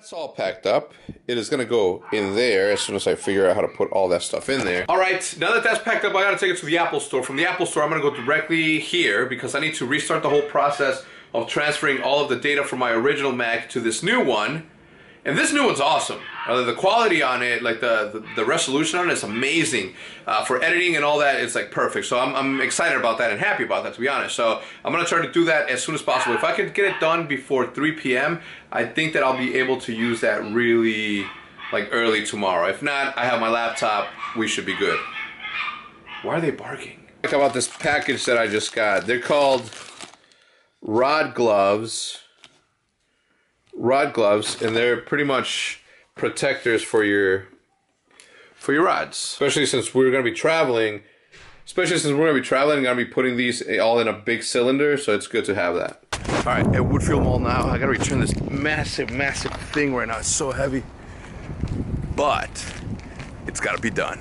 That's all packed up. It is gonna go in there as soon as I figure out how to put all that stuff in there. All right, now that that's packed up, I gotta take it to the Apple store. From the Apple store, I'm gonna go directly here because I need to restart the whole process of transferring all of the data from my original Mac to this new one. And this new one's awesome. Uh, the quality on it, like the, the, the resolution on it is amazing. Uh, for editing and all that, it's like perfect. So I'm, I'm excited about that and happy about that, to be honest. So I'm gonna try to do that as soon as possible. If I can get it done before 3 p.m., I think that I'll be able to use that really like early tomorrow. If not, I have my laptop, we should be good. Why are they barking? Talk about this package that I just got. They're called rod gloves rod gloves, and they're pretty much protectors for your for your rods. Especially since we're going to be traveling. Especially since we're going to be traveling, I'm going to be putting these all in a big cylinder, so it's good to have that. All right, at Woodfield Mall now, I got to return this massive, massive thing right now. It's so heavy, but it's got to be done.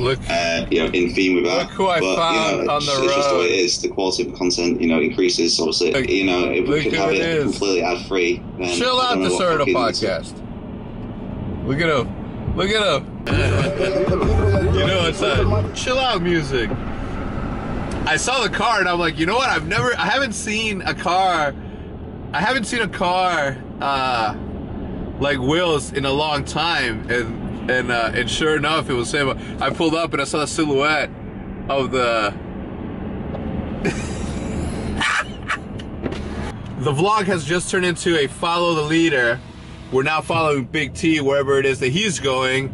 Look, uh, you know, in theme with that. Look who I but, found you know, on it's, the it's just the way road. it is. The quality of the content, you know, increases. Obviously, Look- you know, if we could have it it completely ad free, then chill out the Serta podcast. Look at him. Look at him. you know, it's that chill out music. I saw the car and I'm like, you know what? I've never, I haven't seen a car, I haven't seen a car uh, like Will's in a long time. And and uh, and sure enough, it was him. I pulled up and I saw the silhouette of the. The vlog has just turned into a follow the leader. We're now following Big T wherever it is that he's going.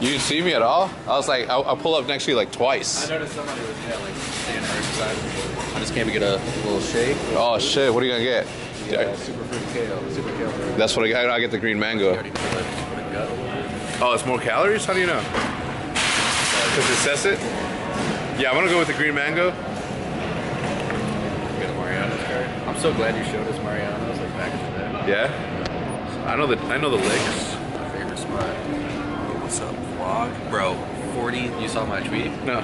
You didn't see me at all? I was like, I'll, I'll pull up next to you like twice. I noticed somebody was yeah, like standing right beside me. I just came to get a little shake. Oh shit, what are you gonna get? Yeah, super fruit kale. Super kale. That's what I got. I get the green mango. Already put it put it gut a little bit. Oh, it's more calories? How do you know? Because it says it? Yeah, I'm gonna go with the green mango. Get a Mariano's card. I'm so glad you showed us Mariano's like back in the day. Yeah? I know the I know the licks. My favorite spot. What's up, vlog? Bro, 40. You saw my tweet? No.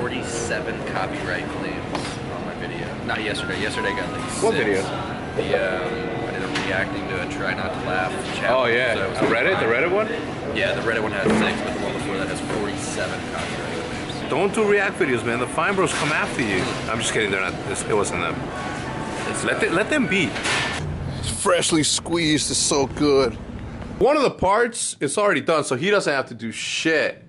47 copyright claims on my video. Not yesterday. Yesterday got like What six. video? The um, I did a reacting to a try not to laugh challenge. Oh yeah. So The Reddit? The Reddit one? Yeah, the Reddit one has six, but the one before that has 47 copyright claims. Don't do react videos, man. The Fine Bros come after you. I'm just kidding. They're not. It wasn't them. It's, Let them, let them be. It's freshly squeezed. It's so good. One of the parts, it's already done, so he doesn't have to do shit.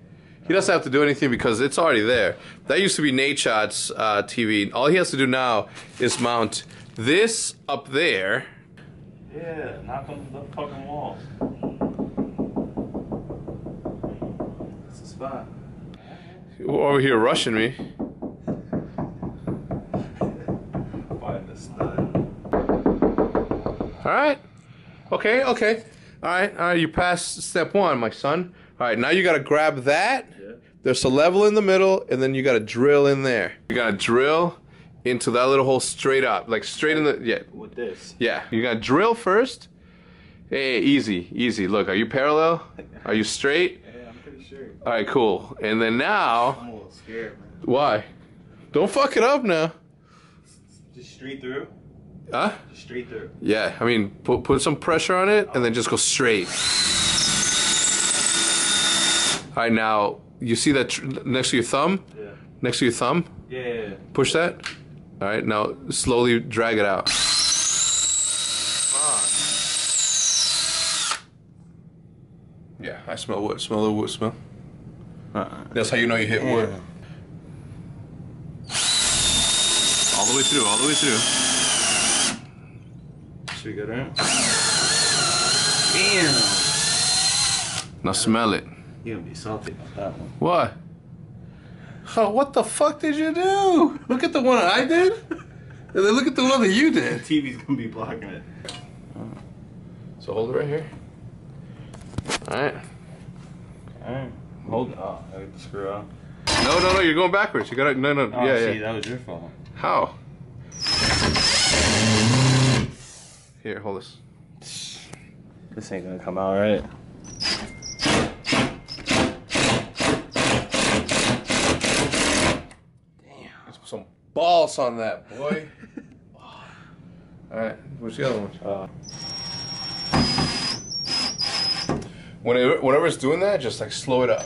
He doesn't have to do anything because it's already there. That used to be Nadeshot's uh, TV. All he has to do now is mount this up there. Yeah, knock on the fucking wall. That's the spot. Over here rushing me. Find the stud. All right. Okay, okay. All right, all right. You passed step one, my son. All right, now you got to grab that. Yeah. There's a level in the middle, and then you got to drill in there. You got to drill into that little hole straight up, like straight in the yeah, With this. yeah. You got to drill first. Hey, easy, easy. Look, are you parallel? Are you straight? Yeah, I'm pretty sure. All right, cool. And then now, I'm a little scared, man. why? Don't fuck it up now. Just straight through. Huh? Just straight through. Yeah, I mean, put, put some pressure on it and then just go straight. All right, now you see that tr- next to your thumb? Yeah. Next to your thumb? Yeah, yeah, yeah. Push that. All right, now slowly drag it out. Yeah, I smell wood. Smell the wood smell. Uh-uh. That's how you know you hit wood. All the way through, all the way through. Should we go down? Damn. Now smell it. You're gonna be salty about that one. What? Oh, what the fuck did you do? Look at the one I did, and then look at the one that you did. TV's gonna be blocking it. Uh, so hold it right here. All right. Alright. Hold it. Oh, I got the screw out. No, no, no. You're going backwards. You gotta. No, no. Oh, yeah, see, yeah. that was your fault. How? Here, hold this. This ain't gonna come out right. Let's put some balls on that, boy. All right. what's the other one? Uh, Whenever, whenever it's doing that, just like slow it up.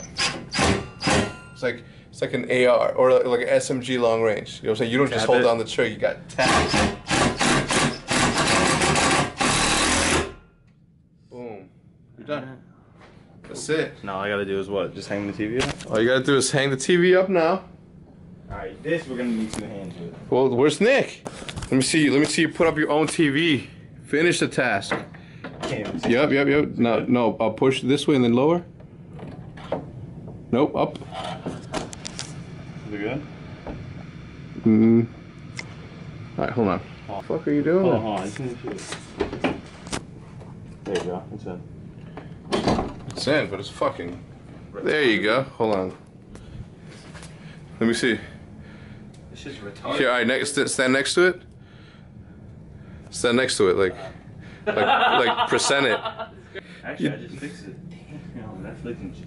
It's like it's like an AR or like, like an SMG long range. You know what I'm saying? You don't just Tap hold it. down the trigger. You got tap. Boom. You're done. That's it. now all I gotta do is what? Just hang the TV up? All you gotta do is hang the TV up now. Alright, this we're gonna need two hands with. Well, where's Nick? Let me see you. Let me see you put up your own TV. Finish the task. Can't even. Yep, yep, yep. No, no. I'll push this way and then lower. Nope, up. Is it good? Mm. All right, hold on. What the fuck are you doing? Hold on, hold on. I just need to see it. There you go. It's in. It's in, but it's fucking. There you go. Hold on. Let me see. This is retarded. Here, all right. Next, stand next to it. Stand next to it, like, like, like, present it. Actually, I just fixed it. Damn, and shit.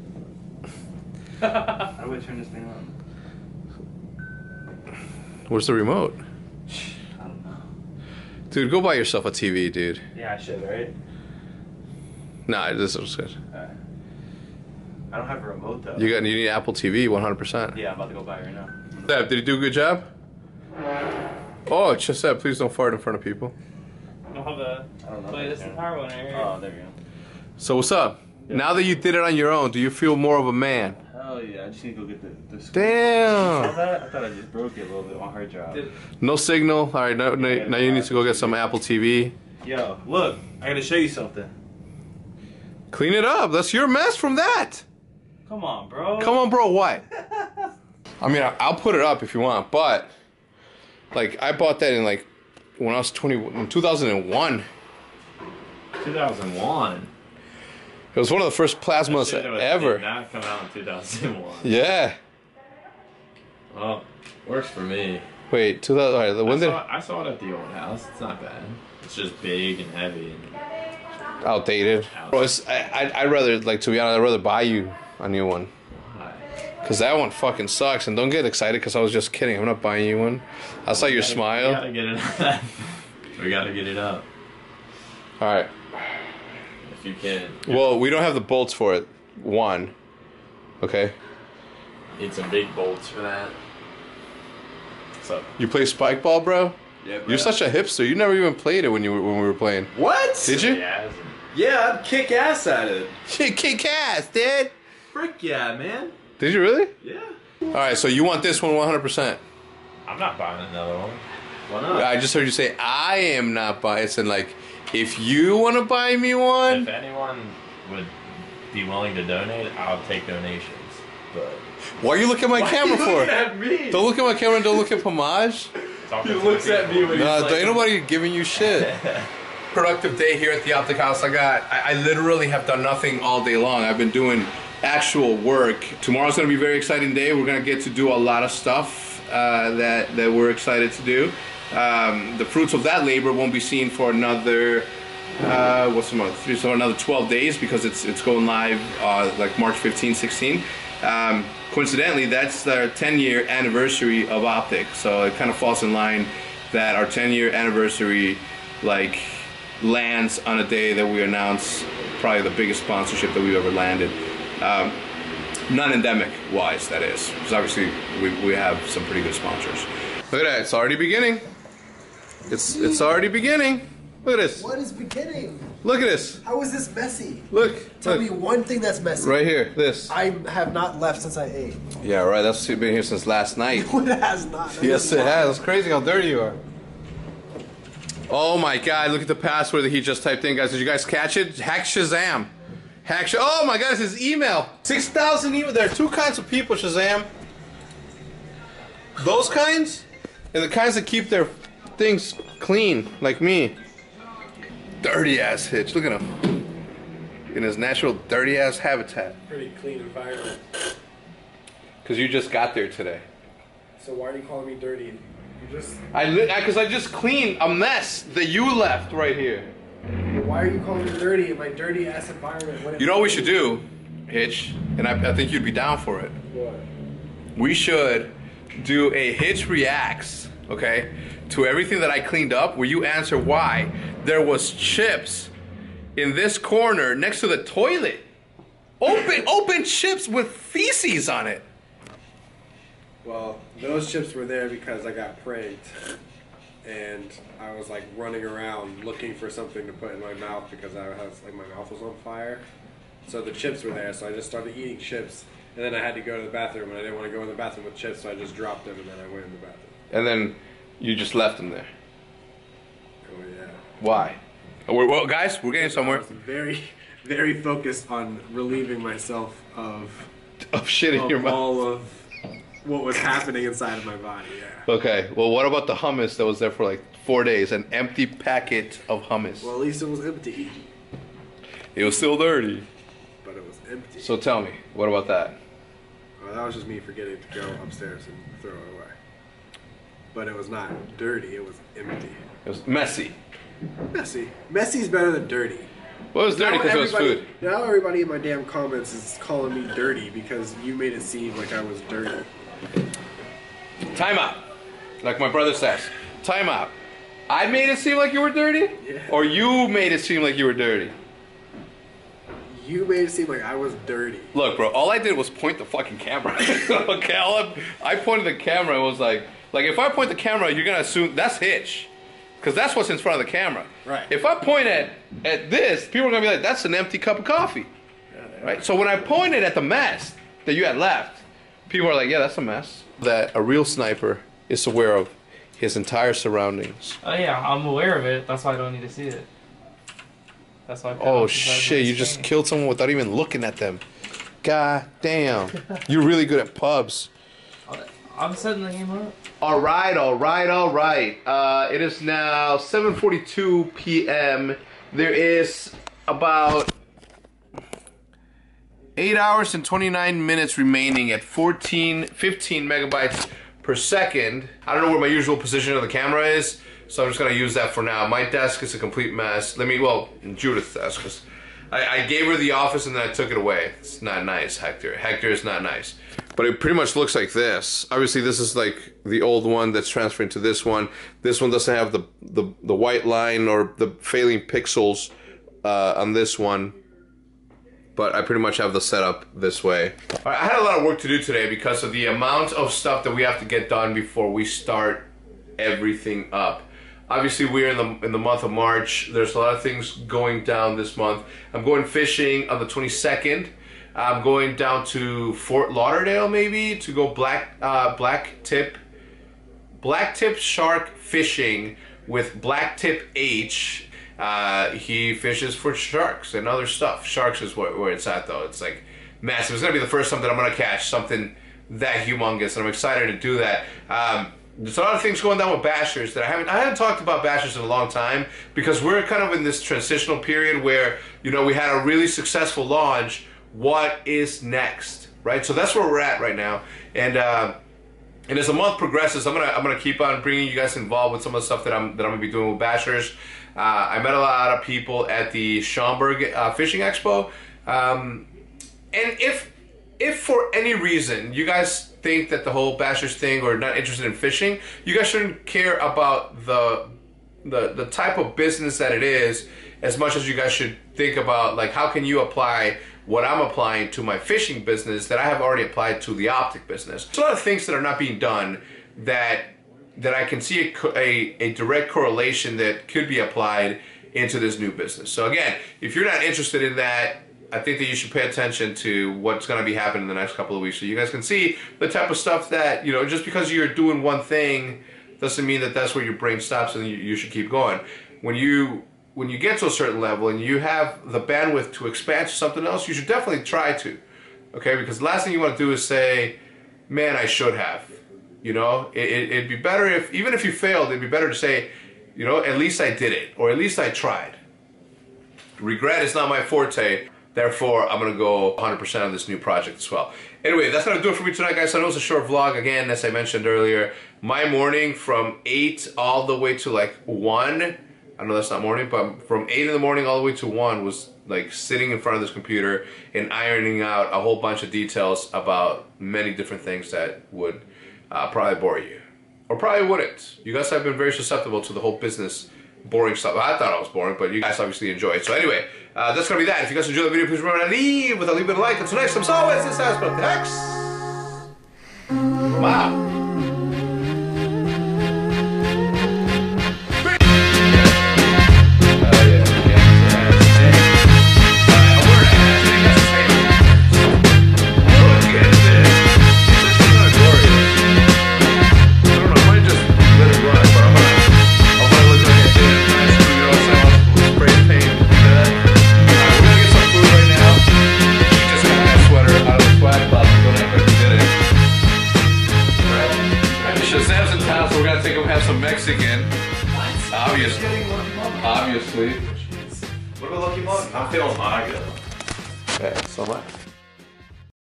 How do I turn this thing on? Where's the remote? I don't know. Dude, go buy yourself a TV, dude. Yeah, I should, right? Nah, this is good. I don't have a remote though. You got, you need Apple TV, 100%. Yeah, I'm about to go buy it right now. Seb, did he do a good job? Oh, just said, please don't fart in front of people. I don't have a. I don't know. Play this the power one right here. Oh, there we go. So what's up? Now that you did it on your own, do you feel more of a man? Hell yeah, I just need to go get the, the Damn. You saw that? I thought I just broke it a little bit on hard drive. No signal. All right, now, now, now you need to go get some Apple TV. Yo, look, I gotta show you something. Clean it up. That's your mess from that. Come on, bro. Come on, bro. What? I mean, I'll put it up if you want, but like I bought that in like when I was 20, in 2001. 2001. It was one of the first plasmas Shit was- ever. Did not come out in 2001. Yeah. Well, works for me. Wait, 2000. All right, I saw, I saw it at the old house. It's not bad. It's just big and heavy. And outdated? Bro, I, I'd rather like to be honest. I'd rather buy you a new one. Cause that one fucking sucks, and don't get excited. Cause I was just kidding. I'm not buying you one. I saw your We smile. gotta get it. we gotta get it up All right. if you can. Well, we don't have the bolts for it. One. Okay. Need some big bolts for that. What's up? You play spike ball, bro? Yeah, You're such a hipster. You never even played it when you were, when we were playing. What? Did you? yeah, Yeah, I'd kick ass at it. Kick ass, dude. Frick yeah, man. Did you really? Yeah. All right. So you want this one 100%. I'm not buying another one. Why not? I just heard you say I am not biased, and like, if you want to buy me one, If anyone would be willing to donate, I'll take donations. But why are you looking at my camera for? at me. Don't look at my camera. Don't look at Pamaj. talking He to looks at me people- when he's No, like, ain't nobody giving you shit. Productive day here at the Optic House. I got, I, I literally have done nothing all day long. I've been doing actual work. Tomorrow's gonna be a very exciting day. We're gonna get to do a lot of stuff uh, that that we're excited to do. Um, the fruits of that labor won't be seen for another. Uh, what's the month? So another 12 days because it's it's going live uh, like March 15, 16. Um, coincidentally, that's our 10 year anniversary of Optic, so it kind of falls in line that our 10 year anniversary like lands on a day that we announce probably the biggest sponsorship that we've ever landed. Um, non-endemic wise, that is, because obviously we, we have some pretty good sponsors. Look at that, it's already beginning. It's it's already beginning. Look at this. What is beginning? Look at this. How is this messy? Look. Tell look. me one thing that's messy. Right here. This. I have not left since I ate. Yeah, right. That's been here since last night. it has not. Yes, it has. It's crazy how dirty you are. Oh my God! Look at the password that he just typed in, guys. Did you guys catch it? Hack Shazam. Hack. Sh- oh my God! It's his email. Six thousand email. There are two kinds of people, Shazam. Those kinds, and the kinds that keep their things clean, like me. Dirty ass Hitch. Look at him. In his natural dirty ass habitat. Pretty clean environment. Cause you just got there today. So why are you calling me dirty? You just. I because I just cleaned a mess that you left right here. Why are you calling me dirty in my dirty ass environment? What You know what we should do, Hitch, and I, I think you'd be down for it. What? We should do a Hitch reacts, okay, to everything that I cleaned up where you answer why there was chips in this corner next to the toilet. Open open chips with feces on it. Well, those chips were there because I got pranked, and I was like running around looking for something to put in my mouth because I was like my mouth was on fire. So the chips were there, so I just started eating chips, and then I had to go to the bathroom, and I didn't want to go in the bathroom with chips, so I just dropped them, and then I went in the bathroom. And then you just left them there. Oh yeah. Why? Oh, we're, well, guys, we're getting I somewhere. was very, very focused on relieving myself of, Of shit in of your mouth. all of what was happening inside of my body. Yeah. Okay, well, what about the hummus that was there for like four days? An empty packet of hummus. Well, at least it was empty, It was still dirty. but it was empty. So tell me, what about that? Well, that was just me forgetting to go upstairs and throw it away. But it was not dirty, it was empty. It was messy. Messy. Messy's better than dirty. Well, it was dirty because it was food. Now everybody in my damn comments is calling me dirty because you made it seem like I was dirty. Time out. Like my brother says, time out. I made it seem like you were dirty? Yeah. Or you made it seem like you were dirty? You made it seem like I was dirty. Look, bro, all I did was point the fucking camera. okay, all I, I pointed the camera and was like, like if I point the camera, you're gonna assume that's Hitch. Because that's what's in front of the camera. Right. If I point at, at this, people are gonna be like, that's an empty cup of coffee. Right? So when I pointed at the mess that you had left, people are like, yeah, that's a mess. That a real sniper is aware of his entire surroundings. Oh yeah, I'm aware of it. That's why I don't need to see it. That's why. I Oh on the side of shit, you just killed someone without even looking at them. God damn. You're really good at pubs. I'm setting the game up. All right, all right, all right. Uh, it is now 7:42 p.m. There is about eight hours and 29 minutes remaining at 14, 15 megabytes per second. I don't know where my usual position of the camera is, so I'm just gonna use that for now. My desk is a complete mess. Let me, well, Judith's desk. 'cause I, I gave her the office and then I took it away. It's not nice, Hector. Hector is not nice. But it pretty much looks like this. Obviously, this is like the old one that's transferring to this one. This one doesn't have the the, the white line or the failing pixels uh, on this one. But I pretty much have the setup this way. I had a lot of work to do today because of the amount of stuff that we have to get done before we start everything up. Obviously, we're in the in the month of March. There's a lot of things going down this month. I'm going fishing on the 22nd. I'm going down to Fort Lauderdale maybe to go black uh, black tip black tip shark fishing with BlacktipH. Uh, he fishes for sharks and other stuff. Sharks is where, where it's at though. It's like massive. It's gonna be the first time that I'm gonna catch something that humongous, and I'm excited to do that. Um, there's a lot of things going down with Bashers that I haven't I haven't talked about Bashers in a long time because we're kind of in this transitional period where you know we had a really successful launch. What is next, right? So that's where we're at right now, and. Uh, and as the month progresses, I'm gonna I'm gonna keep on bringing you guys involved with some of the stuff that I'm that I'm gonna be doing with Bashers. Uh, I met a lot of people at the Schaumburg uh, Fishing Expo, um, and if if for any reason you guys think that the whole Bashers thing or not interested in fishing, you guys shouldn't care about the the the type of business that it is as much as you guys should think about like how can you apply what I'm applying to my fishing business that I have already applied to the optic business. There's a lot of things that are not being done that that I can see a, a, a direct correlation that could be applied into this new business. So again, if you're not interested in that, I think that you should pay attention to what's going to be happening in the next couple of weeks so you guys can see the type of stuff that, you know, just because you're doing one thing doesn't mean that that's where your brain stops and you, you should keep going. When you when you get to a certain level and you have the bandwidth to expand to something else, you should definitely try to. Okay, because the last thing you want to do is say, "Man, I should have." You know, it, it, it'd be better if even if you failed, it'd be better to say, you know, at least I did it, or at least I tried. Regret is not my forte. Therefore, I'm gonna go 100% on this new project as well. Anyway, that's gonna do it for me tonight, guys. I know it's a short vlog. Again, as I mentioned earlier, my morning from 8 all the way to like 1. I know that's not morning, but from 8 in the morning all the way to 1 was like sitting in front of this computer and ironing out a whole bunch of details about many different things that would uh, probably bore you or probably wouldn't. You guys have been very susceptible to the whole business boring stuff. I thought I was boring, but you guys obviously enjoy it. So anyway, uh, that's gonna be that. If you guys enjoyed the video, please remember to leave with a leave it a like. Until next time, as always, this has been X. Wow.